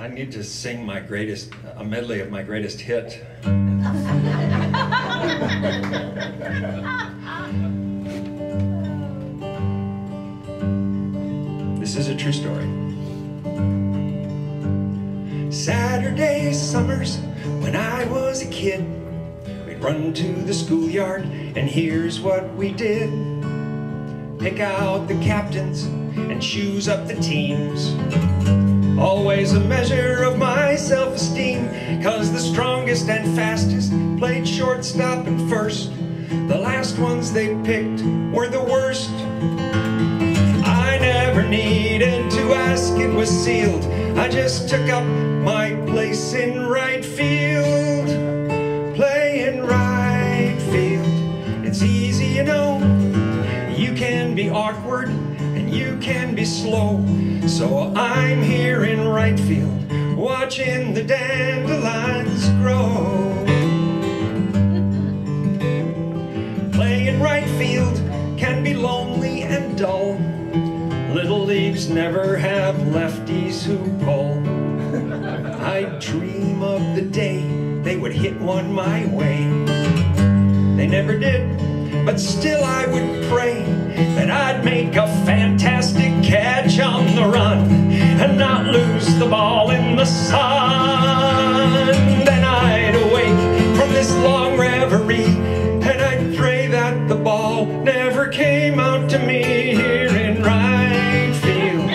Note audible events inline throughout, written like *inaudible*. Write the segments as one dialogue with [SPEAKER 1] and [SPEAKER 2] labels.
[SPEAKER 1] I need to sing my greatest, a medley of my greatest hit. this is a true story. Saturday summers when I was a kid, we'd run to the schoolyard and here's what we did. Pick out the captains and choose up the teams. Always a measure of my self-esteem Cause the strongest and fastest played shortstop and first. The last ones they picked were the worst. I never needed to ask, it was sealed. I just took up my place in right field. Playing right field. It's easy, you know. You can be awkward you can be slow so I'm here in right field, watching the dandelions grow. *laughs* Playing right field can be lonely and dull. Little leagues never have lefties who pull. *laughs* I dream of the day they would hit one my way. They never did, but still I would pray that I'd make a lose the ball in the sun. Then I'd awake from this long reverie and I'd pray that the ball never came out to me here in right field.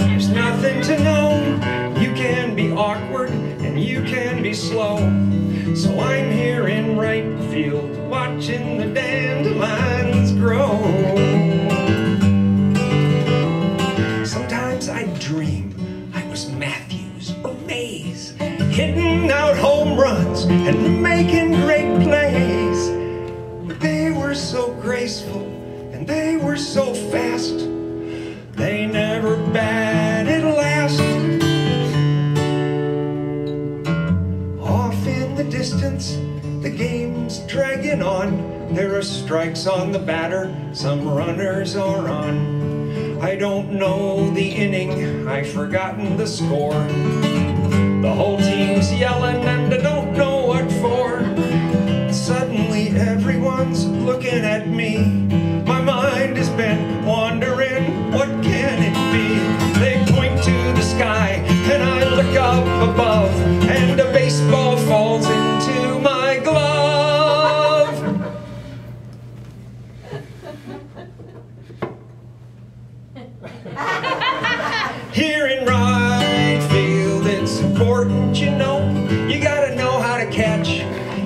[SPEAKER 1] There's nothing to know. You can be awkward and you can be slow. So I'm here in right field watching the dandelions grow. Sometimes I dream I was Matthews or Mays, hitting out home runs and making great plays. But They were so graceful and they were so fast, they never batted last. Off in the distance, the game's dragging on. There are strikes on the batter, some runners are on. I don't know the inning, I've forgotten the score. The whole team's yelling and I don't important, you know. You gotta know how to catch.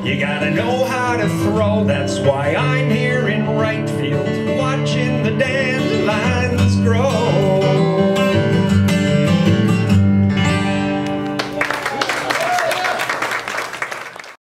[SPEAKER 1] You gotta know how to throw. That's why I'm here in right field, watching the dandelions grow.